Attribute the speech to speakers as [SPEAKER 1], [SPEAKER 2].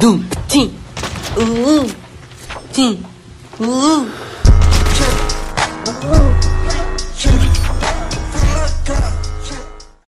[SPEAKER 1] two three